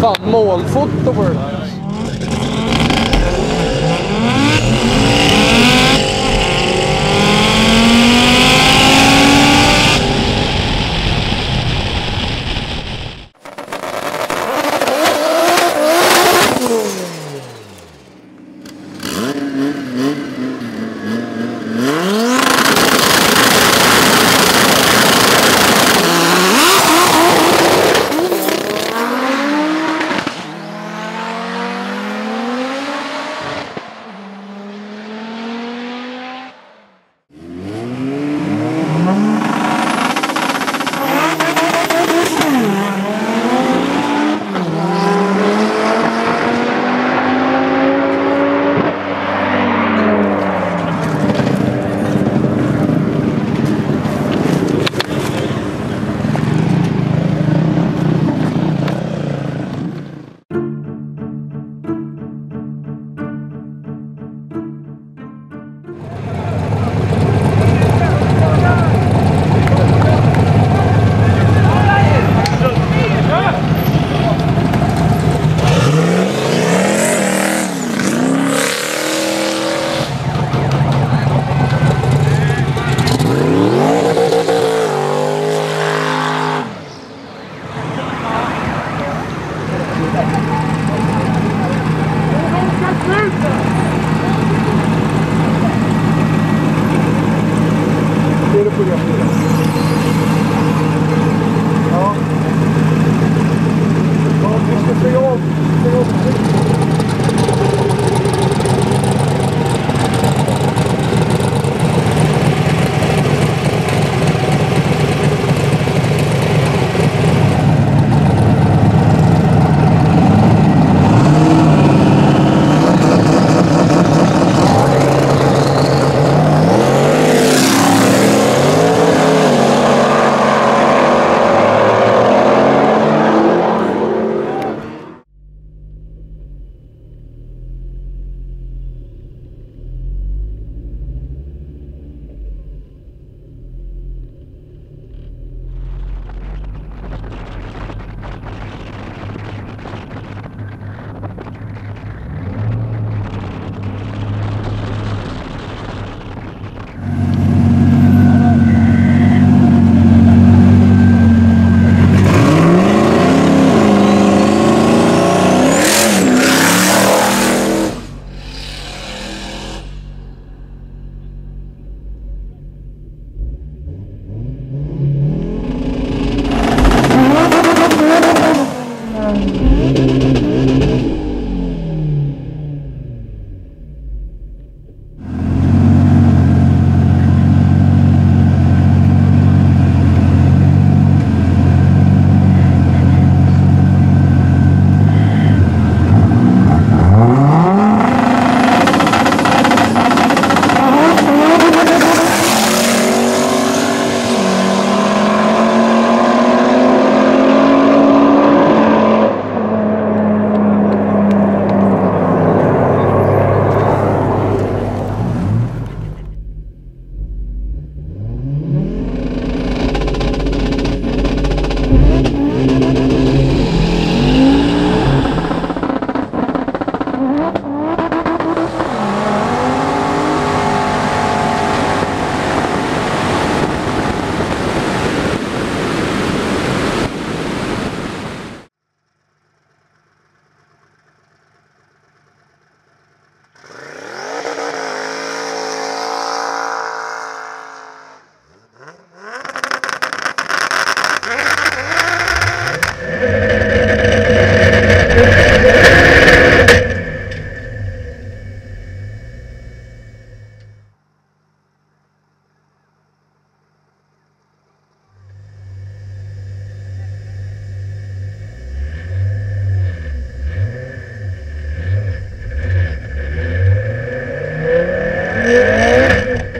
Fan, målfoto på det. É.